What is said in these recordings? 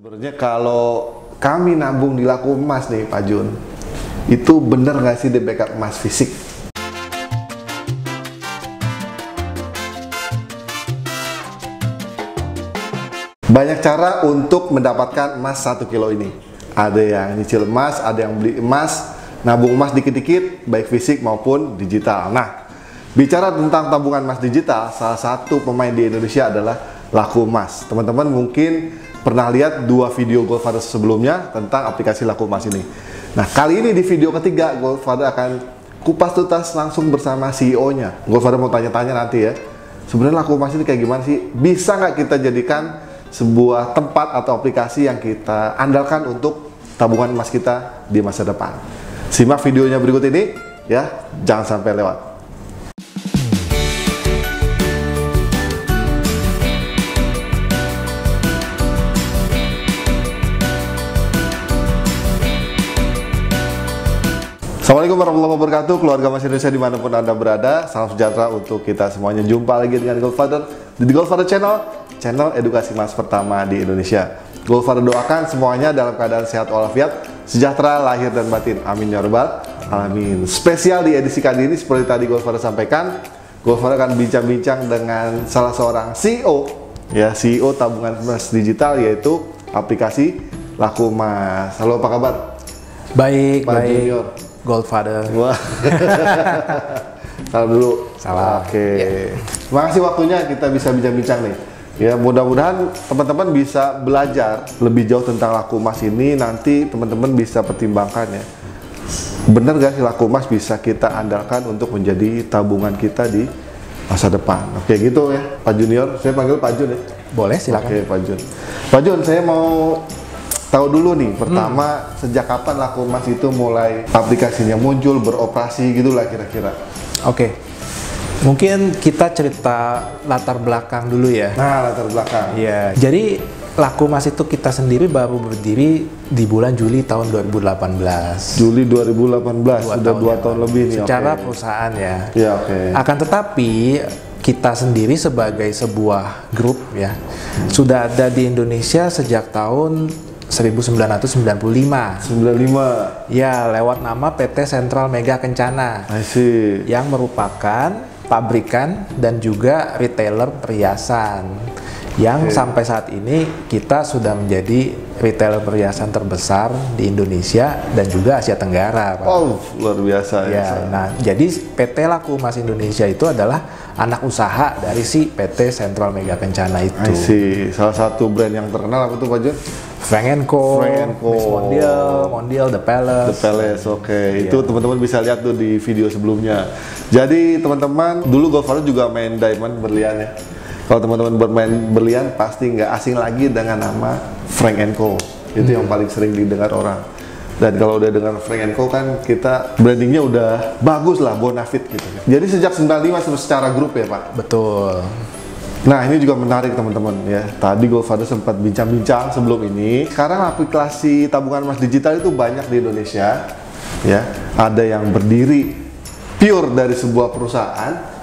Sebenarnya kalau kami nabung di laku emas nih Pak Jun, itu bener nggak sih di backup emas fisik? Banyak cara untuk mendapatkan emas satu kilo ini. Ada yang nyicil emas, ada yang beli emas, nabung emas dikit-dikit, baik fisik maupun digital. Nah, bicara tentang tabungan emas digital, salah satu pemain di Indonesia adalah Laku Emas. Teman-teman mungkin pernah lihat dua video Goldfather sebelumnya tentang aplikasi Laku Emas ini. Nah, kali ini di video ketiga Goldfather akan kupas tuntas langsung bersama CEO-nya. Goldfather mau tanya-tanya nanti ya. Sebenarnya Laku Emas ini kayak gimana sih? Bisa nggak kita jadikan sebuah tempat atau aplikasi yang kita andalkan untuk tabungan emas kita di masa depan. Simak videonya berikut ini ya, jangan sampai lewat. Assalamualaikum warahmatullahi wabarakatuh. Keluarga Mas Indonesia di mana pun Anda berada Salam sejahtera untuk kita semuanya. Jumpa lagi dengan Goldfather Di Goldfather Channel Channel edukasi mas pertama di Indonesia. Goldfather doakan semuanya dalam keadaan sehat walafiat Sejahtera lahir dan batin. Amin ya rabbal Alamin. Spesial di edisi kali ini Seperti tadi Goldfather sampaikan. Goldfather akan bincang-bincang dengan salah seorang CEO Ya CEO tabungan emas digital Yaitu aplikasi Laku Mas. Halo apa kabar? Baik, Pak baik. Junior. Goldfather. Wah. Salam dulu. Salam. Oke. Ya. Terima kasih waktunya kita bisa bincang-bincang nih. Ya, mudah-mudahan teman-teman bisa belajar lebih jauh tentang laku emas ini nanti teman-teman bisa pertimbangkan ya. Benar gak sih laku emas bisa kita andalkan untuk menjadi tabungan kita di masa depan? Oke, gitu ya, Pak Junior. Saya panggil Pak Jun ya. Boleh silakan. Oke, Pak Jun. Pak Jun, saya mau tahu dulu nih, pertama sejak kapan laku emas itu mulai aplikasinya muncul, beroperasi gitu lah kira-kira. Oke. Mungkin kita cerita latar belakang dulu ya. Nah, latar belakang. Iya. Jadi Laku Mas itu kita sendiri baru berdiri di bulan Juli tahun 2018. Juli 2018, sudah dua ya. tahun lebih nih. Secara oke. perusahaan ya. Ya, oke. Akan tetapi kita sendiri sebagai sebuah grup ya sudah ada di Indonesia sejak tahun 1995. 95. Ya, lewat nama PT Sentral Mega Kencana see. yang merupakan pabrikan dan juga retailer perhiasan yang sampai saat ini kita sudah menjadi retailer perhiasan terbesar di Indonesia dan juga Asia Tenggara, Pak. Oh, luar biasa ya. Ya, nah jadi PT Laku Emas Indonesia itu adalah anak usaha dari si PT Sentral Mega Kencana itu. see. Salah satu brand yang terkenal apa tuh Pak Jun? Frank Co, Frank Co. Miss Mondial, Mondial, The Palace. The Palace, oke. Iya. Itu teman-teman bisa lihat tuh di video sebelumnya. Jadi teman-teman, dulu Goldfather juga main diamond berlian ya. Kalau teman-teman bermain berlian pasti nggak asing lagi dengan nama Frank Co. Itu yang paling sering didengar orang. Dan kalau udah dengar Frank Co kan kita brandingnya udah bagus lah, bonafit gitu. Jadi sejak 95 secara grup ya Pak. Betul. Nah ini juga menarik teman-teman ya. Tadi Goldfather sempat bincang-bincang sebelum ini. Sekarang aplikasi tabungan emas digital itu banyak di Indonesia. Ya, ada yang berdiri pure dari sebuah perusahaan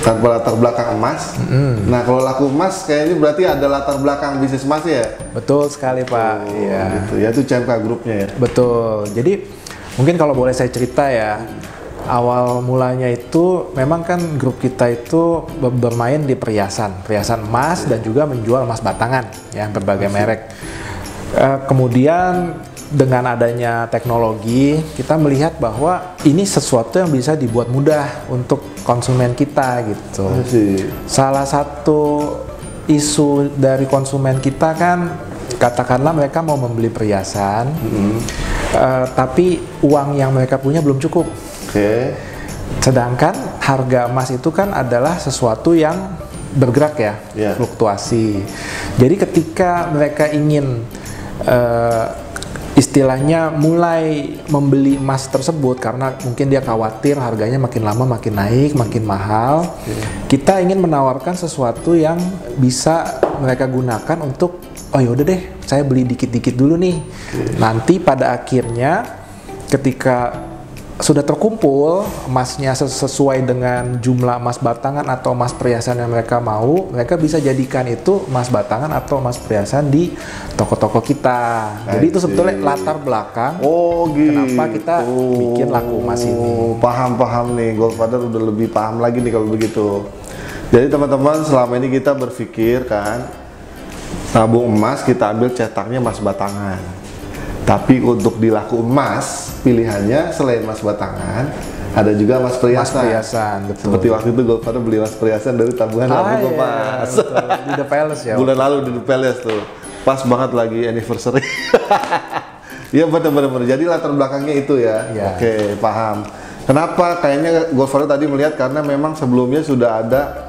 tanpa latar belakang emas. Nah kalau laku emas kayaknya berarti ada latar belakang bisnis emas ya. Betul sekali, Pak. Iya. Gitu ya itu CMK grupnya ya. Betul. Jadi mungkin kalau boleh saya cerita ya, awal mulanya itu memang kan grup kita itu be- bermain di perhiasan, perhiasan emas dan juga menjual emas batangan ya berbagai merek. Eh, kemudian dengan adanya teknologi kita melihat bahwa ini sesuatu yang bisa dibuat mudah untuk konsumen kita gitu. Salah satu isu dari konsumen kita kan katakanlah mereka mau membeli perhiasan, eh, tapi uang yang mereka punya belum cukup. Oke. Sedangkan harga emas itu kan adalah sesuatu yang bergerak ya, Iya. fluktuasi. Jadi ketika mereka ingin eh, istilahnya mulai membeli emas tersebut karena mungkin dia khawatir harganya makin lama makin naik, makin mahal, kita ingin menawarkan sesuatu yang bisa mereka gunakan untuk oh yaudah deh, saya beli dikit-dikit dulu nih. Nanti pada akhirnya ketika sudah terkumpul emasnya ses- sesuai dengan jumlah emas batangan atau emas perhiasan yang mereka mau, mereka bisa jadikan itu emas batangan atau emas perhiasan di toko-toko kita. Jadi itu sebetulnya latar belakang Oh gitu. Kenapa kita bikin laku emas ini? Paham paham nih, Goldfather udah lebih paham lagi nih kalau begitu. Jadi teman-teman selama ini kita berpikir kan, tabung emas kita ambil cetaknya emas batangan. Tapi untuk di laku emas pilihannya selain emas batangan ada juga emas perhiasan. perhiasan, betul. Seperti waktu itu Goldfather beli emas perhiasan dari tabungan Ah, iya, emas. betul. di The Palace ya. Bulan lalu di The Palace tuh. Pas banget lagi anniversary. Iya benar-benar. Jadi latar belakangnya itu ya. Iya. Oke, paham. Kenapa? Kayaknya Goldfather tadi melihat karena memang sebelumnya sudah ada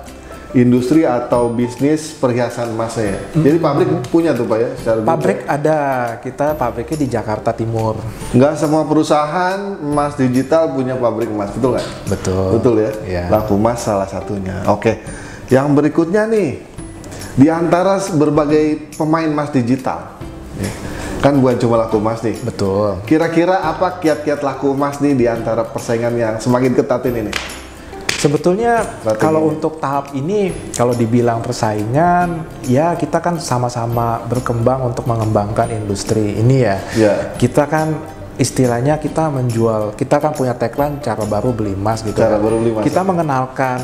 industri atau bisnis perhiasan emasnya ya. Jadi pabrik punya tuh Pak ya secara Pabrik ada, kita pabriknya di Jakarta Timur. Nggak semua perusahaan emas digital punya pabrik emas, betul nggak? Betul. Betul ya? Iya. Laku emas salah satunya. Oke. Yang berikutnya nih, di antara berbagai pemain emas digital, ya, kan bukan cuma laku emas nih. Betul. Kira-kira apa kiat-kiat laku emas nih di antara persaingan yang semakin ketatin ini? Sebetulnya Strategi. kalau untuk tahap ini, kalau dibilang persaingan, ya kita kan sama-sama berkembang untuk mengembangkan industri ini ya. Ya. Kita kan istilahnya kita menjual, kita kan punya tagline cara baru beli emas gitu. Cara kan. baru beli emas. Kita mengenalkan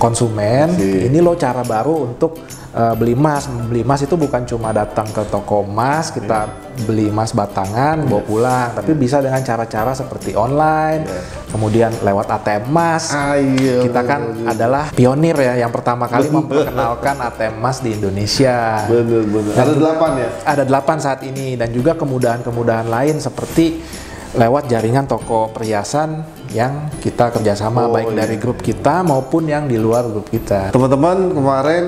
konsumen, Si. ini lo cara baru untuk uh, beli emas. Beli emas itu bukan cuma datang ke toko emas, kita beli emas batangan, bawa pulang, tapi bisa dengan cara-cara seperti online, kemudian lewat ATM emas. Ayo. Kita kan adalah pionir ya yang pertama kali memperkenalkan ATM emas di Indonesia. Bener-bener. Dan Ada delapan ya? Ada delapan saat ini dan juga kemudahan-kemudahan lain seperti lewat jaringan toko perhiasan yang kita kerjasama Oh, baik iya. dari grup kita maupun yang di luar grup kita. Teman-teman kemarin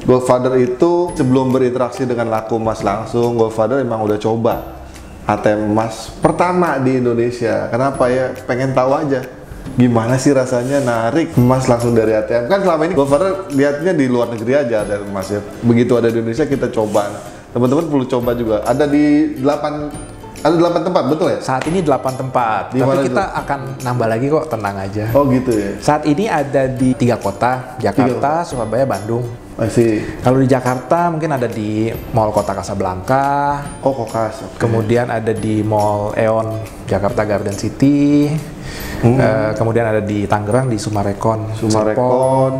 Goldfather itu sebelum berinteraksi dengan laku emas langsung, Goldfather emang udah coba ATM emas pertama di Indonesia. Kenapa ya? Pengen tahu aja gimana sih rasanya narik emas langsung dari ATM. Kan selama ini Goldfather lihatnya di luar negeri aja ada emas ya. Begitu ada di Indonesia kita coba. Teman-teman perlu coba juga. Ada di 8 ada 8 tempat, betul ya? Saat ini 8 tempat, Di tapi kita akan nambah lagi kok, tenang aja. Oh gitu ya. Saat ini ada di tiga kota, Jakarta, Surabaya, Bandung. Masih Kalau di Jakarta mungkin ada di Mall Kota Kasablanka, oh kokas. oke. kemudian ada di Mall Eon Jakarta Garden City, eh, kemudian ada di Tangerang di Sumarekon, Serpong, Sumarekon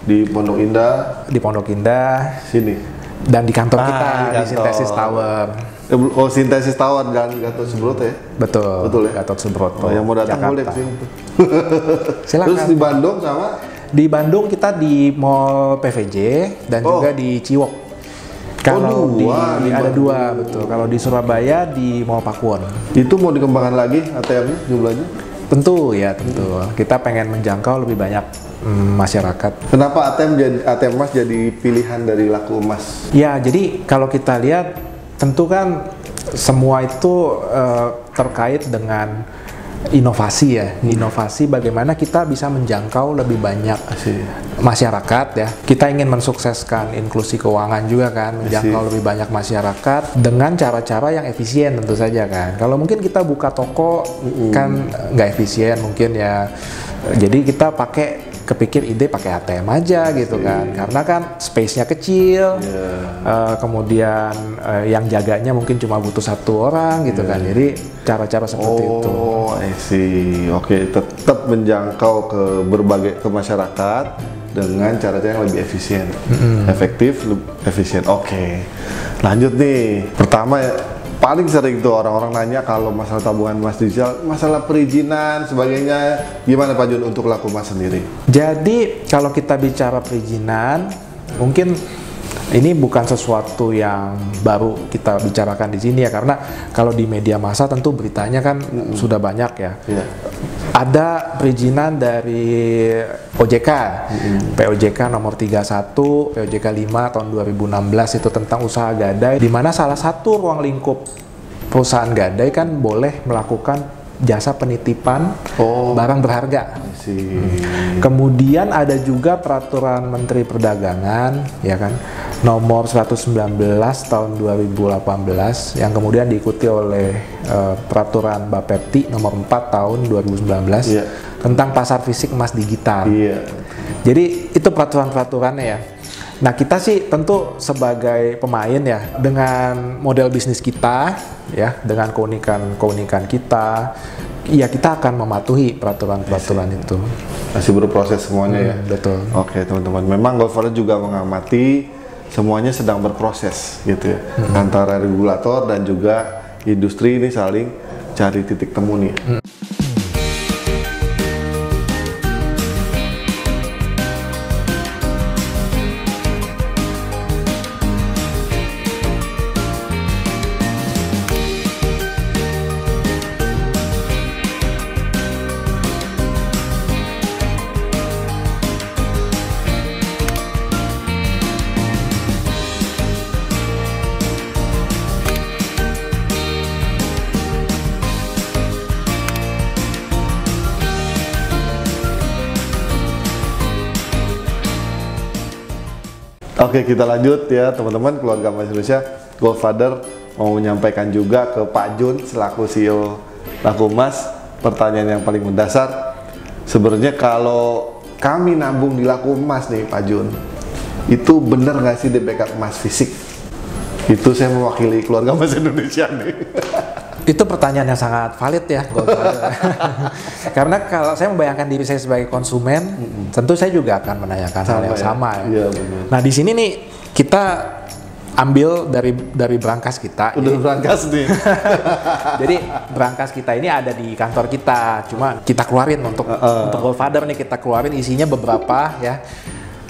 di Pondok Indah di Pondok Indah, sini. dan di kantor Ah, kita di di, kantor. Sintesis Tower. Oh, sintesis tawar dan Gatot Subroto ya? Betul, Betul ya? Gatot Subroto. Oh, yang mau datang Jakarta. boleh tuh. Silakan. Terus di Bandung sama Di Bandung kita di Mall PVJ dan Oh. juga di Ciwok. Kalau di, dua di ada Bandung. dua betul. Kalau di Surabaya di Mall Pakuwon. itu mau dikembangkan lagi ATM-nya jumlahnya? Tentu ya tentu. Kita pengen menjangkau lebih banyak mm, masyarakat. Kenapa ATM jadi ATM emas jadi pilihan dari laku emas? Ya jadi kalau kita lihat tentu kan semua itu eh, terkait dengan inovasi ya. Inovasi bagaimana kita bisa menjangkau lebih banyak Asik. masyarakat ya. Kita ingin mensukseskan inklusi keuangan juga kan, menjangkau Asik. lebih banyak masyarakat dengan cara-cara yang efisien tentu saja kan. Kalau mungkin kita buka toko kan nggak efisien mungkin ya. Jadi kita pakai kepikir ide pakai ATM aja gitu kan. Karena kan space-nya kecil. eh, kemudian eh, yang jaganya mungkin cuma butuh satu orang gitu kan. Jadi cara-cara seperti itu. Oh, see. Oke, tetap menjangkau ke berbagai ke masyarakat dengan cara-cara yang lebih efisien, efektif, lebih efisien. Oke, lanjut nih. Pertama ya, paling sering tuh orang-orang nanya kalau masalah tabungan emas digital, masalah perizinan, sebagainya. Gimana Pak Jun untuk laku emas sendiri? Jadi kalau kita bicara perizinan, mungkin ini bukan sesuatu yang baru kita bicarakan di sini ya karena kalau di media massa tentu beritanya kan sudah banyak ya. Iya. Ada perizinan dari OJK, POJK nomor 31, POJK 5 tahun 2016 itu tentang usaha gadai di mana salah satu ruang lingkup perusahaan gadai kan boleh melakukan jasa penitipan Oh. barang berharga. Kemudian ada juga peraturan Menteri Perdagangan, ya kan, nomor 119 tahun 2018 yang kemudian diikuti oleh uh, peraturan Bapepti nomor 4 tahun 2019 Iya. tentang pasar fisik emas digital. Iya. Jadi itu peraturan-peraturannya ya. Nah kita sih tentu sebagai pemain ya dengan model bisnis kita ya dengan keunikan-keunikan kita ya kita akan mematuhi peraturan-peraturan itu. Masih berproses semuanya ya. Hmm, betul. Oke teman-teman, memang Golfer juga mengamati semuanya sedang berproses gitu ya. Antara regulator dan juga industri ini saling cari titik temu nih. Oke kita lanjut ya teman-teman. Keluarga Mas Indonesia Godfather mau menyampaikan juga ke Pak Jun selaku CEO Laku Emas pertanyaan yang paling mendasar sebenarnya kalau kami nabung di Laku Emas nih Pak Jun itu bener nggak sih di backup emas fisik? Itu saya mewakili keluarga Mas Indonesia nih Itu pertanyaan yang sangat valid ya. Karena kalau saya membayangkan diri saya sebagai konsumen, tentu saya juga akan menanyakan hal Sama yang ya? sama. ya. Benar. Nah di sini nih kita ambil dari dari berangkas kita. udah berangkas nih Jadi berangkas kita ini ada di kantor kita, cuma kita keluarin untuk untuk Godfather nih kita keluarin isinya beberapa ya.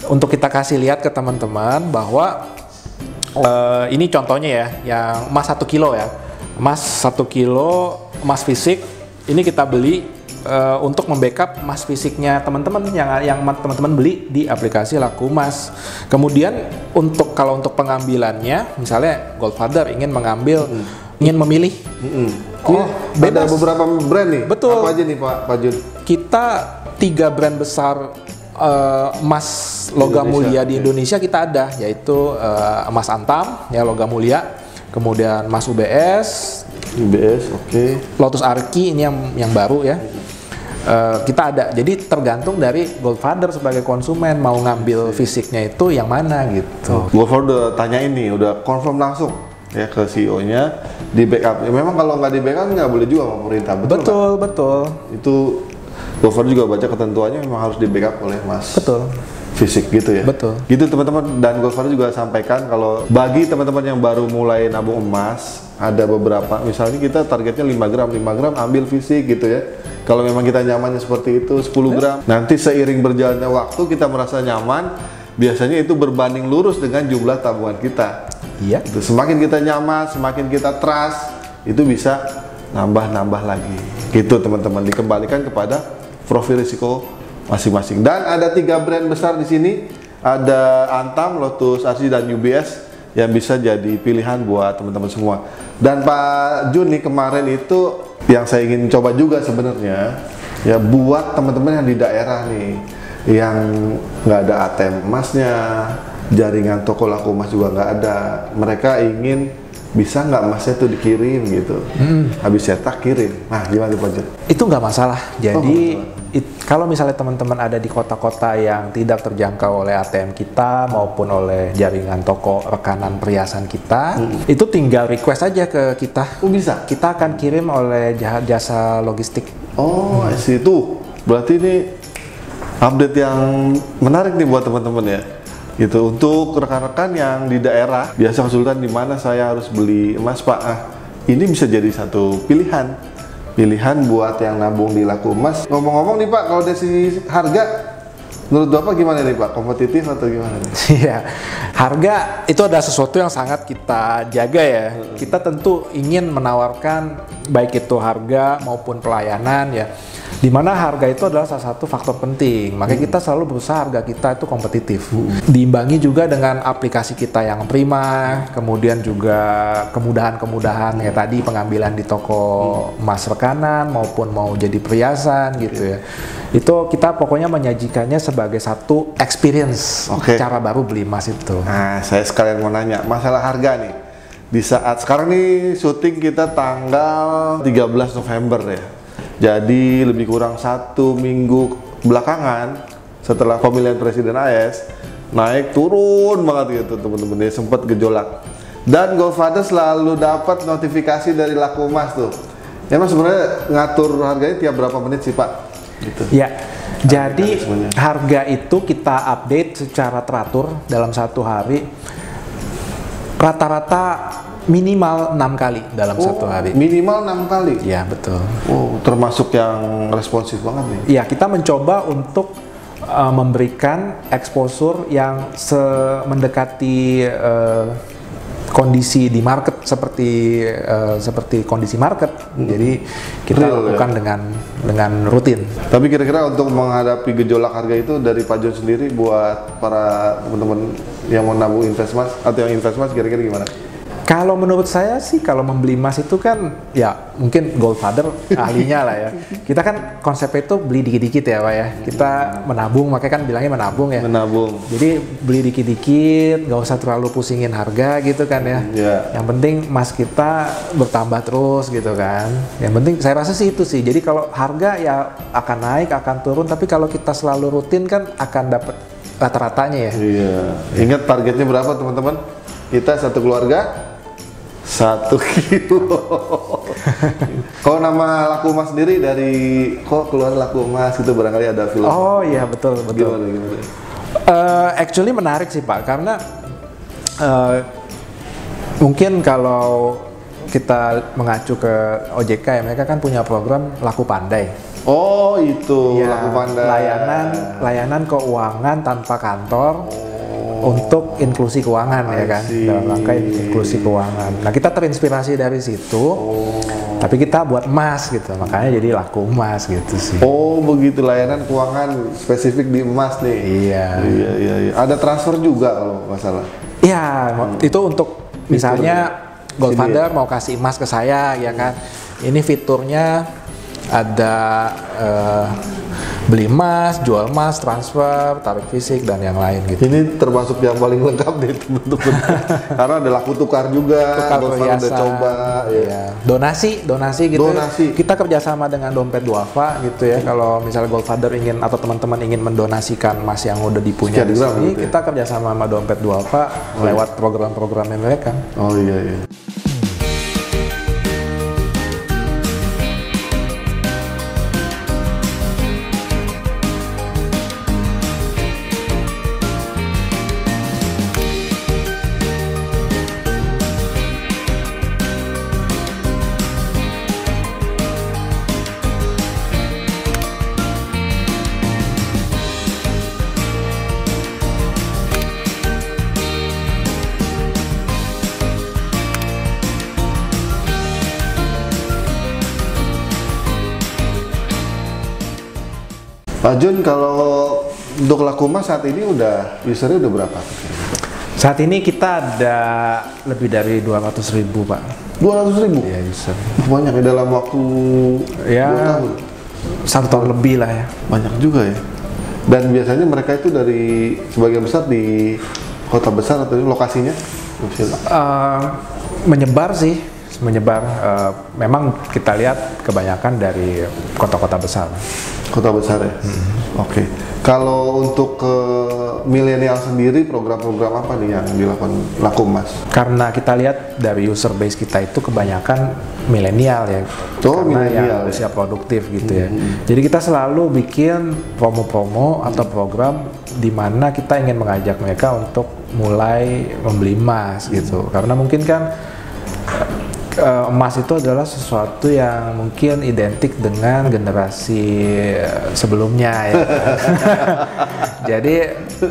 Untuk kita kasih lihat ke teman-teman bahwa eh, ini contohnya ya, yang emas satu kilo ya, emas satu kilo emas fisik ini kita beli eh, untuk membackup emas fisiknya teman-teman yang yang teman-teman beli di aplikasi Laku Emas. Kemudian untuk kalau untuk pengambilannya, misalnya Goldfather ingin mengambil, ingin memilih Mm-mm. Oh, Ini ada bebas. beberapa brand nih Betul. apa aja nih Pak Pak Jun kita tiga brand besar eh, emas logam mulia di. Indonesia kita ada yaitu eh, emas antam ya logam mulia kemudian emas UBS UBS oke. Lotus Arki ini yang yang baru ya. Eh, kita ada jadi tergantung dari Goldfather sebagai konsumen mau ngambil fisiknya itu yang mana gitu. Gue udah tanya ini, udah confirm langsung ya ke CEO-nya di backup. Ya, memang kalau nggak di backup nggak boleh juga sama pemerintah, betul? betul betul. Itu Gover juga baca ketentuannya memang harus di backup oleh Mas. betul Fisik gitu ya. Betul. Gitu teman-teman. Dan Gover juga sampaikan kalau bagi teman-teman yang baru mulai nabung emas ada beberapa. Misalnya kita targetnya 5 gram 5 gram ambil fisik gitu ya. Kalau memang kita nyamannya seperti itu 10 gram. Nanti seiring berjalannya waktu kita merasa nyaman. Biasanya itu berbanding lurus dengan jumlah tabungan kita. Iya. Itu semakin kita nyaman, semakin kita trust, itu bisa nambah-nambah lagi. Gitu teman-teman, dikembalikan kepada profil risiko masing-masing. Dan ada tiga brand besar di sini, ada Antam, Lotus Asri dan UBS yang bisa jadi pilihan buat teman-teman semua. Dan Pak Jun nih kemarin itu yang saya ingin coba juga sebenarnya ya buat teman-teman yang di daerah nih yang nggak ada ATM emasnya, jaringan toko laku emas juga nggak ada. Mereka ingin bisa nggak emasnya tuh dikirim gitu, habis cetak kirim. Nah gimana tuh Pak itu nggak masalah. Jadi nggak it- kalau misalnya teman-teman ada di kota-kota yang tidak terjangkau oleh ATM kita maupun oleh jaringan toko rekanan perhiasan kita, itu tinggal request aja ke kita. Oh bisa? Kita akan kirim oleh ja- jasa logistik. Oh, I see. Tuh, berarti ini update yang menarik nih buat teman-teman ya. Gitu. Untuk rekan-rekan yang di daerah, biasa konsultan di mana saya harus beli emas, Pak. Ah, ini bisa jadi satu pilihan. Pilihan buat yang nabung di laku emas. Ngomong-ngomong nih Pak, kalau dari sisi harga, menurut Bapak gimana nih Pak? Kompetitif atau gimana? Iya, harga itu adalah sesuatu yang sangat kita jaga ya. Kita tentu ingin menawarkan baik itu harga maupun pelayanan ya di mana harga itu adalah salah satu faktor penting. Makanya kita selalu berusaha harga kita itu kompetitif. Diimbangi juga dengan aplikasi kita yang prima, kemudian juga kemudahan-kemudahan kayak tadi pengambilan di toko emas rekanan maupun mau jadi perhiasan gitu ya. Itu kita pokoknya menyajikannya sebagai satu experience Oke. cara baru beli emas itu. Nah, saya sekalian mau nanya masalah harga nih. Di saat sekarang nih syuting kita tanggal 13 November ya. Jadi lebih kurang satu minggu belakangan setelah pemilihan presiden AS naik turun banget gitu teman-teman ya sempat gejolak. Dan Godfather selalu dapat notifikasi dari laku emas tuh. Emang sebenarnya ngatur harganya tiap berapa menit sih Pak? Gitu. Ya, jadi harga itu kita update secara teratur dalam satu hari. Rata-rata minimal enam kali dalam satu hari. Minimal enam kali. Ya betul. Oh, termasuk yang responsif banget nih. Ya kita mencoba untuk uh, memberikan exposure yang se- mendekati uh, kondisi di market seperti uh, seperti kondisi market. Jadi kita Real, ya? lakukan dengan dengan rutin. Tapi kira-kira untuk menghadapi gejolak harga itu dari Pak John sendiri buat para teman-teman yang mau nabung investmas atau yang investmas kira-kira gimana? Kalau menurut saya sih kalau membeli emas itu kan ya mungkin Goldfather ahlinya lah ya. Kita kan konsepnya itu beli dikit-dikit ya Pak ya. Kita menabung makanya kan bilangnya menabung ya. Menabung. Jadi beli dikit-dikit, nggak usah terlalu pusingin harga gitu kan ya. Ya. Yang penting emas kita bertambah terus gitu kan. Yang penting saya rasa sih itu sih. Jadi kalau harga ya akan naik, akan turun. Tapi kalau kita selalu rutin kan akan dapat rata-ratanya ya. Iya. Ingat targetnya berapa teman-teman? Kita satu keluarga satu kilo. Kalau nama laku emas sendiri dari kok keluar laku emas itu barangkali ada film. Oh iya betul betul. Gimana gimana? Eh, actually menarik sih Pak karena eh, mungkin kalau kita mengacu ke OJK ya mereka kan punya program laku pandai. Oh itu Ya, laku pandai. layanan layanan keuangan tanpa kantor untuk inklusi keuangan ya kan Oh. see. dalam rangka inklusi keuangan. Nah kita terinspirasi dari situ, Oh. tapi kita buat emas gitu, makanya jadi laku emas gitu sih. Oh begitu layanan keuangan spesifik di emas nih. Iya. Iya iya iya. Ada transfer juga kalau nggak salah. Ya, itu untuk misalnya Fitur. Goldfather mau kasih emas ke saya, ya kan? Ini fiturnya ada eh, beli emas, jual emas, transfer, tarik fisik dan yang lain gitu. Ini termasuk yang paling lengkap nih teman-teman. Karena ada laku tukar juga. Tukar Goldfather udah perhiasan, coba. Ya. iya. donasi, donasi gitu. Donasi. Kita kerjasama dengan dompet duafa gitu ya. Kalau misalnya Goldfather ingin atau teman-teman ingin mendonasikan emas yang udah dipunya di sini, gitu ya? kita kerjasama sama dompet duafa lewat program-programnya mereka. Oh iya iya. Pak Jun kalau untuk laku emas saat ini udah usernya udah berapa? Saat ini kita ada lebih dari 200 ribu pak. 200 ribu? Ya user. Banyak ya dalam waktu Ya. tahun. Satu tahun lebih lah ya. Banyak juga ya. Dan biasanya mereka itu dari sebagian besar di kota besar atau lokasinya? Eh, menyebar sih, menyebar. Eh, memang kita lihat kebanyakan dari kota-kota besar. Kota besar ya. Oke. Kalau untuk ke milenial sendiri program-program apa nih yang dilakukan laku emas? Karena kita lihat dari user base kita itu kebanyakan milenial ya, Oh, karena milenial yang ya. usia produktif gitu ya. Jadi kita selalu bikin promo-promo atau program di mana kita ingin mengajak mereka untuk mulai membeli emas gitu. Karena mungkin kan eh, emas itu adalah sesuatu yang mungkin identik dengan generasi eh, sebelumnya ya. Jadi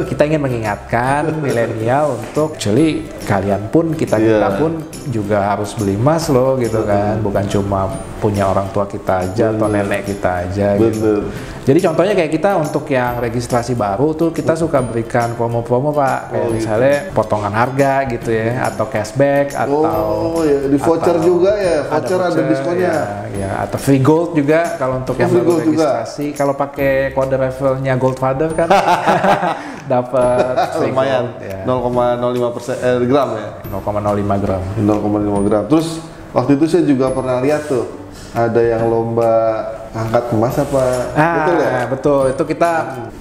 kita ingin mengingatkan milenial untuk actually kalian pun kita kita Iya. pun juga harus beli emas loh gitu kan, bukan cuma punya orang tua kita aja atau nenek kita aja gitu. Jadi contohnya kayak kita untuk yang registrasi baru tuh kita suka berikan promo-promo pak, kayak Oh, gitu. misalnya potongan harga gitu ya, atau cashback atau Oh, ya di voucher atau juga ya, voucher ada, voucher, diskonnya. Ya, ya, atau free gold juga kalau untuk Oh, yang free baru gold juga. registrasi. Kalau pakai kode referralnya Goldfather kan dapat Lumayan, ya, 0,05 persen eh, gram ya, 0,05 gram. 0,5 gram. Terus waktu itu saya juga pernah lihat tuh ada yang lomba angkat emas apa, Ah, betul ya? betul. Itu kita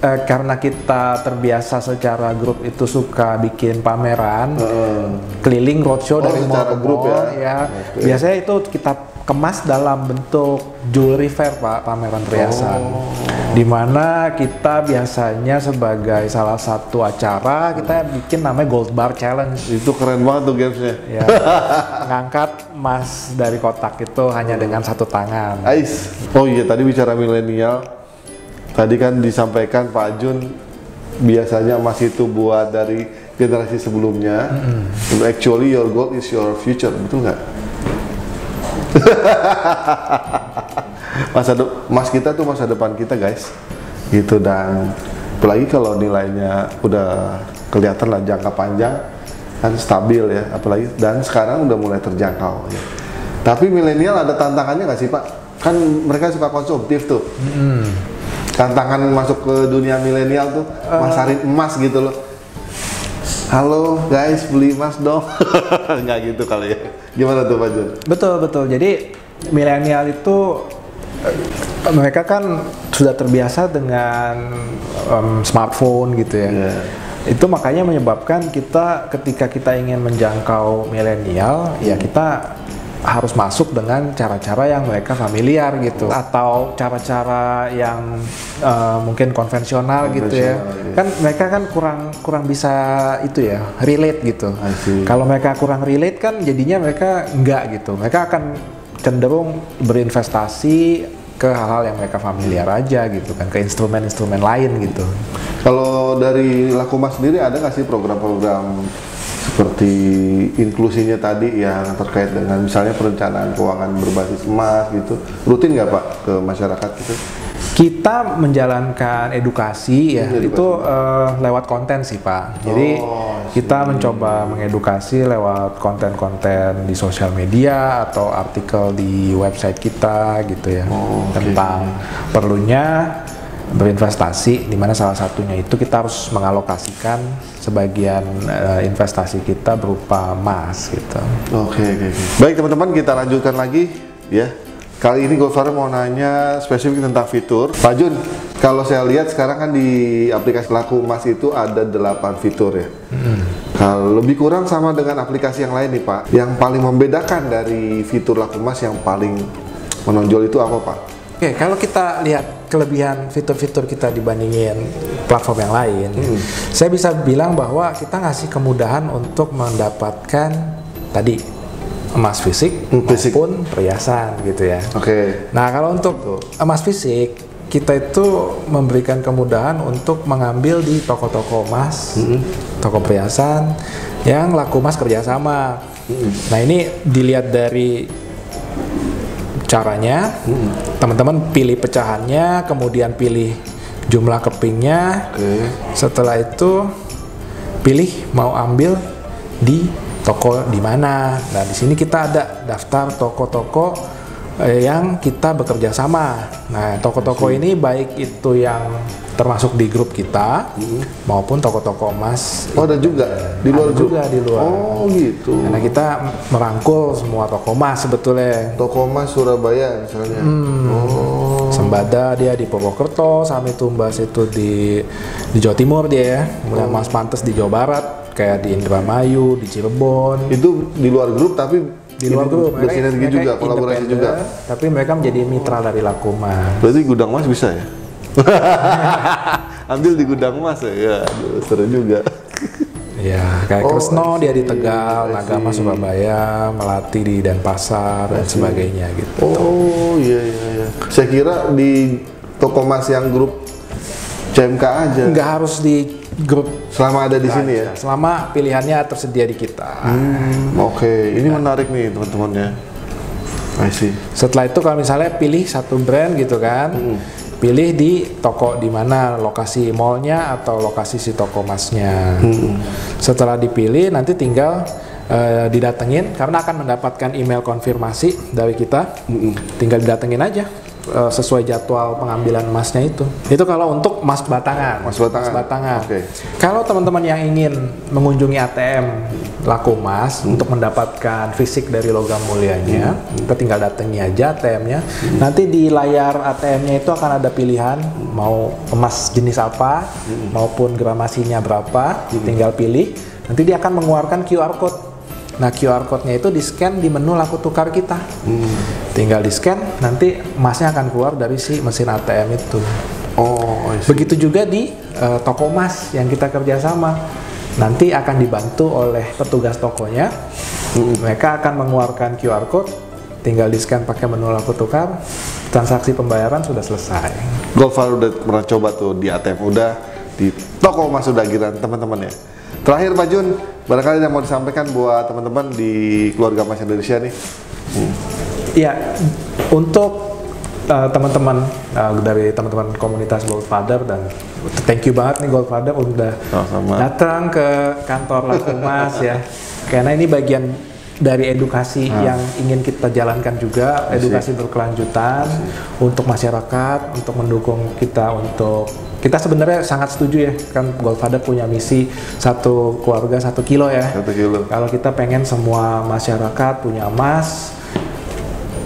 eh, karena kita terbiasa secara grup itu suka bikin pameran, Heeh. keliling roadshow Oh, dari mall ke grup mall, ya? ya. Biasanya itu kita kemas dalam bentuk jewelry fair pak, pameran perhiasan. Oh. Di mana kita biasanya sebagai salah satu acara kita bikin namanya Gold Bar Challenge. Itu keren banget tuh gamesnya. Ya, ngangkat emas dari kotak itu hanya dengan satu tangan. Ais. Oh iya tadi bicara milenial. Tadi kan disampaikan Pak Jun biasanya emas itu buat dari generasi sebelumnya. And Actually your gold is your future, betul nggak? masa de- emas kita tuh masa depan kita guys. Gitu dan apalagi kalau nilainya udah kelihatan lah jangka panjang kan stabil ya apalagi dan sekarang udah mulai terjangkau ya. Tapi milenial ada tantangannya nggak sih Pak? Kan mereka suka konsumtif tuh. Tantangan masuk ke dunia milenial tuh masarin emas gitu loh. Halo guys, beli emas dong. Nggak gitu kali ya. Gimana tuh Pak Jun? Betul betul. Jadi milenial itu eh, mereka kan sudah terbiasa dengan em, smartphone gitu ya. Iya. Itu makanya menyebabkan kita ketika kita ingin menjangkau milenial, ya kita harus masuk dengan cara-cara yang mereka familiar gitu atau cara-cara yang eh, mungkin konvensional, gitu ya. Konvensional, iya. Kan mereka kan kurang kurang bisa itu ya, relate gitu. Kalau mereka kurang relate kan jadinya mereka enggak gitu. Mereka akan cenderung berinvestasi ke hal-hal yang mereka familiar aja gitu kan, ke instrumen-instrumen lain gitu. Kalau dari Lakumas sendiri ada nggak sih program-program seperti inklusinya tadi yang terkait dengan misalnya perencanaan keuangan berbasis emas gitu rutin nggak Pak ke masyarakat gitu? Kita menjalankan edukasi ya, Edukasi. itu eh, lewat konten sih Pak. Jadi Oh, kita mencoba mengedukasi lewat konten-konten di sosial media atau artikel di website kita gitu ya Oh, tentang perlunya berinvestasi di mana salah satunya itu kita harus mengalokasikan sebagian eh, investasi kita berupa emas gitu. Oke, oke, oke. Baik teman-teman, kita lanjutkan lagi ya. Kali ini Goldfather mau nanya spesifik tentang fitur. Pak Jun, kalau saya lihat sekarang kan di aplikasi Laku Emas itu ada 8 fitur ya. Kalau lebih kurang sama dengan aplikasi yang lain nih Pak. Yang paling membedakan dari fitur Laku Emas yang paling menonjol itu apa Pak? Oke, kalau kita lihat kelebihan fitur-fitur kita dibandingin platform yang lain, saya bisa bilang bahwa kita ngasih kemudahan untuk mendapatkan tadi emas fisik Hmm, fisik. maupun perhiasan gitu ya. Oke. Nah, kalau untuk emas fisik, kita itu memberikan kemudahan untuk mengambil di toko-toko emas, toko perhiasan yang laku emas kerjasama. Nah, ini dilihat dari caranya, teman-teman pilih pecahannya, kemudian pilih jumlah kepingnya, Oke. setelah itu pilih mau ambil di toko di mana. Nah, di sini kita ada daftar toko-toko yang kita bekerja sama. Nah, toko-toko ini baik itu yang termasuk di grup kita maupun toko-toko emas. Oh ada juga di luar Ada grup? juga di luar. Oh gitu. Karena kita merangkul semua toko emas sebetulnya. Toko emas Surabaya misalnya. Hmm. Oh. Sembada dia di Purwokerto, Sami Tumbas itu di di Jawa Timur dia ya. Kemudian Mas Pantes di Jawa Barat, kayak di Indramayu, di Cirebon. Itu di luar grup tapi Di luar grup bersinergi mereka juga, kolaborasi juga. Tapi mereka menjadi mitra dari Lakuma. Berarti gudang emas bisa ya? Ambil di gudang emas ya? Ya, aduh, seru juga. Ya, kayak Oh, Kresno dia di Tegal, Nagama. Melati Melati di Denpasar dan sebagainya gitu. Oh iya iya iya. Saya kira di toko mas yang grup CMK aja. Nggak harus di grup Selama ada di sini ya. selama pilihannya tersedia di kita. Hmm, Oke, ini menarik nih teman-teman ya. I see. Setelah itu kalau misalnya pilih satu brand gitu kan, pilih di toko di mana lokasi mallnya atau lokasi si toko masnya. Setelah dipilih nanti tinggal eh, didatengin karena akan mendapatkan email konfirmasi dari kita. Tinggal didatengin aja eh, sesuai jadwal pengambilan emasnya itu. Itu kalau untuk emas batangan. Emas batangan. Oke. Kalau teman-teman yang ingin mengunjungi ATM laku emas untuk mendapatkan fisik dari logam mulianya, kita tinggal datangi aja ATM-nya. Nanti di layar ATM-nya itu akan ada pilihan mau emas jenis apa maupun gramasinya berapa, tinggal pilih. Nanti dia akan mengeluarkan QR code. Nah, QR code-nya itu di-scan di menu laku tukar kita. Tinggal di-scan, nanti emasnya akan keluar dari si mesin ATM itu. Oh. Begitu juga di eh, toko emas yang kita kerjasama. Nanti akan dibantu oleh petugas tokonya. Mereka akan mengeluarkan QR code, tinggal di scan pakai menu laku tukar, transaksi pembayaran sudah selesai. Golfar udah pernah coba tuh di ATM udah di toko mas udah giran teman-teman ya. Terakhir Pak Jun, barangkali yang mau disampaikan buat teman-teman di keluarga Mas Indonesia nih. Ya, untuk uh, teman-teman uh, dari teman-teman komunitas Goldfather dan thank you banget nih Goldfather udah Sama-sama. datang ke kantor Laku Emas ya. Karena ini bagian dari edukasi yang ingin kita jalankan juga, edukasi berkelanjutan untuk masyarakat, untuk mendukung kita untuk kita sebenarnya sangat setuju ya kan Goldfather punya misi satu keluarga satu kilo ya. Satu kilo. Kalau kita pengen semua masyarakat punya emas,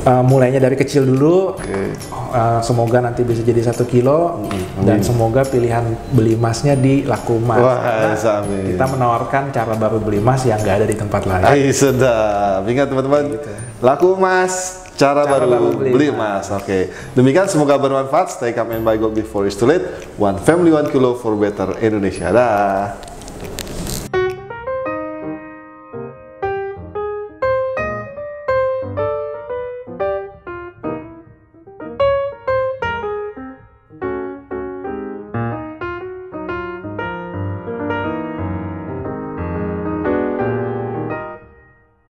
uh, mulainya dari kecil dulu. Oke. uh, semoga nanti bisa jadi satu kilo dan semoga pilihan beli emasnya di laku emas. Wah, Karena amin. kita menawarkan cara baru beli emas yang nggak ada di tempat lain. Ay, sedap. Ingat teman-teman, laku emas, cara, Cara baru, baru beli beli emas. Oke. Demikian semoga bermanfaat. Stay calm and buy gold before it's too late. One family, one kilo for better Indonesia. Dah.